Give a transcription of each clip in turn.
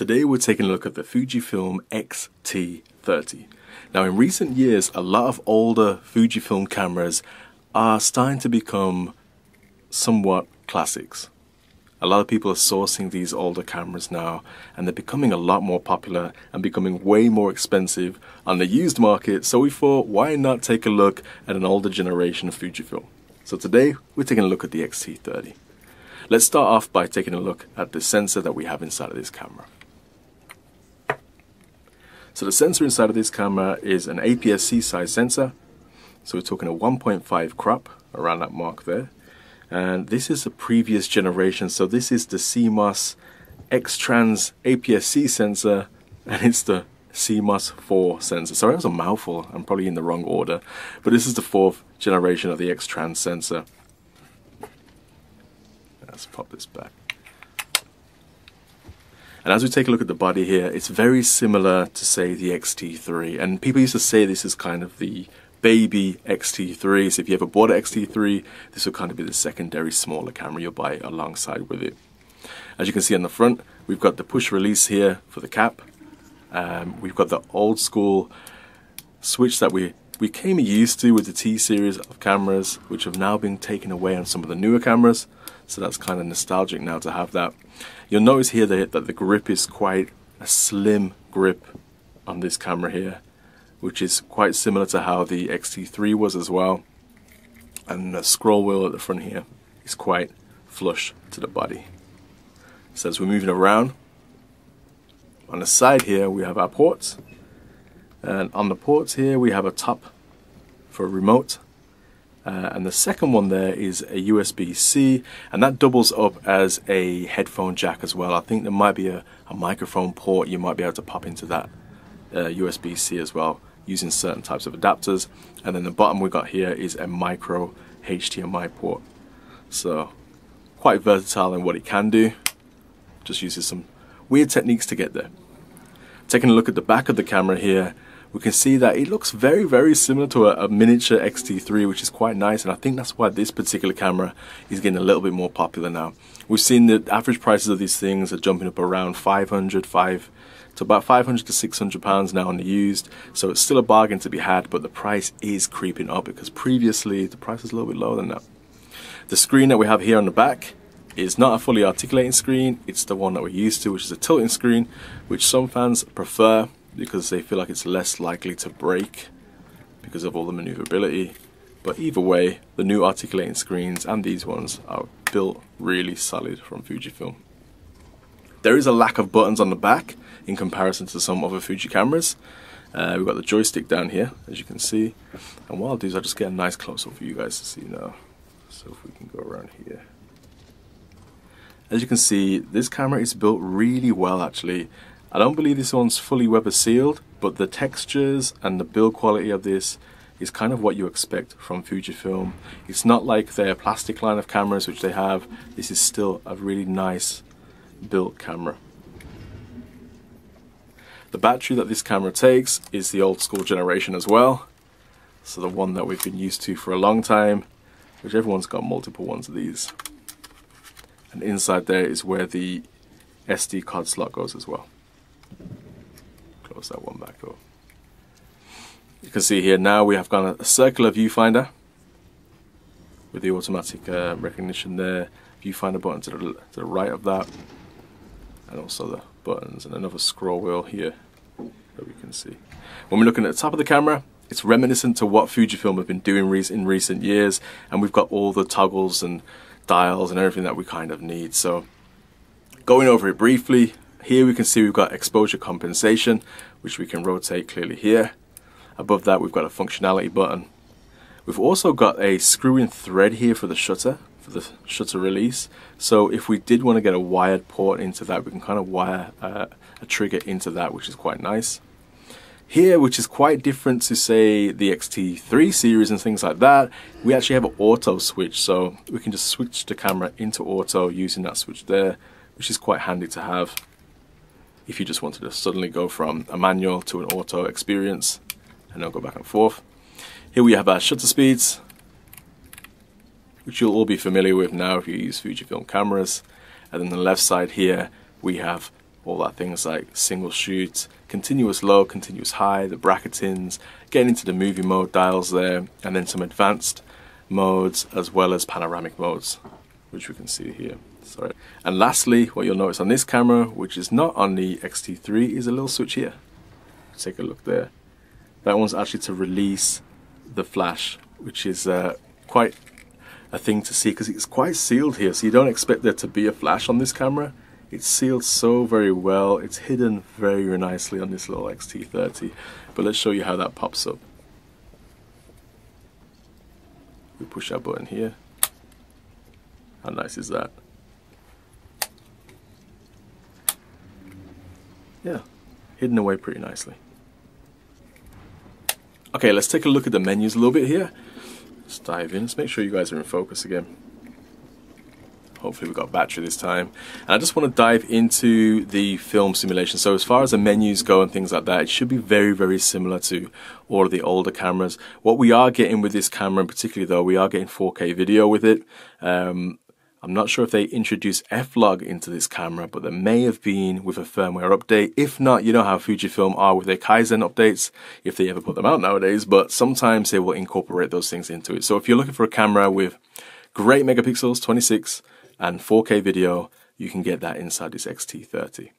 Today we're taking a look at the Fujifilm X-T30. Now in recent years, a lot of older Fujifilm cameras are starting to become somewhat classics. A lot of people are sourcing these older cameras now and they're becoming a lot more popular and becoming way more expensive on the used market. So we thought, why not take a look at an older generation of Fujifilm? So today we're taking a look at the X-T30. Let's start off by taking a look at the sensor that we have inside of this camera. So the sensor inside of this camera is an APS-C size sensor. So we're talking a 1.5 crop around that mark there and this is a previous generation so this is the CMOS X-Trans APS-C sensor and it's the CMOS 4 sensor. Sorry, that was a mouthful. I'm probably in the wrong order. But this is the fourth generation of the X-Trans sensor. Let's pop this back. And as we take a look at the body here, it's very similar to, say, the X-T3. And people used to say this is kind of the baby X-T3. So if you ever bought an X-T3, this will kind of be the secondary smaller camera you'll buy alongside with it. As you can see on the front, we've got the push release here for the cap. Um, we've got the old school switch that we we came used to with the T series of cameras, which have now been taken away on some of the newer cameras. So that's kind of nostalgic now to have that. You'll notice here that, that the grip is quite a slim grip on this camera here which is quite similar to how the X-T3 was as well. And the scroll wheel at the front here is quite flush to the body. So as we're moving around, on the side here we have our ports. And on the ports here we have a top for a remote. Uh, and the second one there is a USB-C and that doubles up as a headphone jack as well. I think there might be a, a microphone port you might be able to pop into that uh, USB-C as well using certain types of adapters. And then the bottom we've got here is a micro HDMI port. So quite versatile in what it can do. Just uses some weird techniques to get there. Taking a look at the back of the camera here, we can see that it looks very, very similar to a, a, miniature X-T3, which is quite nice. And I think that's why this particular camera is getting a little bit more popular now. We've seen the average prices of these things are jumping up around 500, 5 to about 500 to 600 pounds now on the used. So it's still a bargain to be had, but the price is creeping up because previously the price was a little bit lower than that. The screen that we have here on the back is not a fully articulating screen. It's the one that we're used to, which is a tilting screen, which some fans prefer because they feel like it's less likely to break because of all the maneuverability. But either way, the new articulating screens and these ones are built really solid from Fujifilm. There is a lack of buttons on the back in comparison to some other Fuji cameras. Uh, we've got the joystick down here, as you can see. And what I'll do is I'll just get a nice close-up for you guys to see now. So if we can go around here. As you can see, this camera is built really well actually. I don't believe this one's fully weather sealed, but the textures and the build quality of this is kind of what you expect from Fujifilm. It's not like their plastic line of cameras which they have. This is still a really nice built camera. The battery that this camera takes is the old school generation as well. So the one that we've been used to for a long time, which everyone's got multiple ones of these. And inside there is where the SD card slot goes as well. Close that one back up. You can see here now we have got a circular viewfinder with the automatic uh, recognition there. Viewfinder button to the, to the right of that. And also the buttons and another scroll wheel here that we can see. When we're looking at the top of the camera, it's reminiscent to what Fujifilm have been doing in recent years and we've got all the toggles and dials and everything that we kind of need. So going over it briefly, here we can see we've got exposure compensation, which we can rotate clearly here. Above that, we've got a functionality button. We've also got a screw-in thread here for the shutter, for the shutter release. So if we did want to get a wired port into that, we can kind of wire uh, a trigger into that, which is quite nice. Here, which is quite different to say the X-T3 series and things like that, we actually have an auto switch. So we can just switch the camera into auto using that switch there, which is quite handy to have if you just wanted to suddenly go from a manual to an auto experience and then go back and forth. Here we have our shutter speeds, which you'll all be familiar with now if you use Fujifilm cameras. And then the left side here, we have all that things like single shoot, continuous low, continuous high, the bracketings, getting into the movie mode dials there, and then some advanced modes as well as panoramic modes, which we can see here. Sorry. And lastly, what you'll notice on this camera, which is not on the X-T3, is a little switch here. Take a look there. That one's actually to release the flash, which is uh, quite a thing to see because it's quite sealed here, so you don't expect there to be a flash on this camera. It's sealed so very well, it's hidden very nicely on this little X-T30. But let's show you how that pops up. We push our button here. How nice is that? Yeah, hidden away pretty nicely. Okay, let's take a look at the menus a little bit here. Let's dive in. Let's make sure you guys are in focus again. Hopefully we've got battery this time. And I just want to dive into the film simulation. So as far as the menus go and things like that, it should be very, very similar to all of the older cameras. What we are getting with this camera in particular though, we are getting 4K video with it. Um, I'm not sure if they introduced F-Log into this camera, but there may have been with a firmware update. If not, you know how Fujifilm are with their Kaizen updates, if they ever put them out nowadays, but sometimes they will incorporate those things into it. So if you're looking for a camera with great megapixels, 26, and 4K video, you can get that inside this X-T30.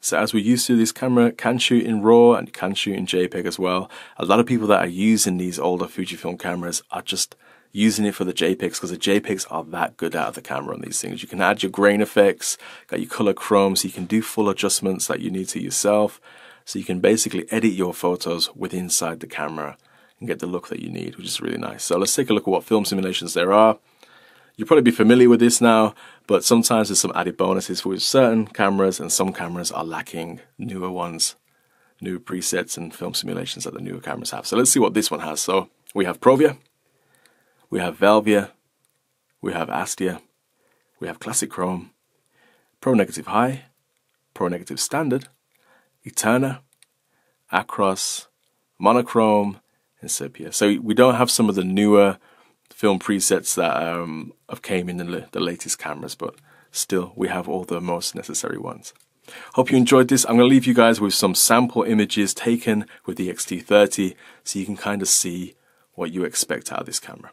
So as we're used to, this camera can shoot in RAW and can shoot in JPEG as well. A lot of people that are using these older Fujifilm cameras are just using it for the JPEGs because the JPEGs are that good out of the camera on these things. You can add your grain effects, got your color chrome, so you can do full adjustments that you need to yourself. So you can basically edit your photos with inside the camera and get the look that you need, which is really nice. So let's take a look at what film simulations there are. You'll probably be familiar with this now, but sometimes there's some added bonuses for certain cameras, and some cameras are lacking newer ones, new presets and film simulations that the newer cameras have. So let's see what this one has. So we have Provia, we have Velvia, we have Astia, we have Classic Chrome, Pro Negative High, Pro Negative Standard, Eterna, Acros, Monochrome, and Sepia. So we don't have some of the newer film presets that um, have came in the, the latest cameras, but still we have all the most necessary ones. Hope you enjoyed this. I'm going to leave you guys with some sample images taken with the X-T30 so you can kind of see what you expect out of this camera.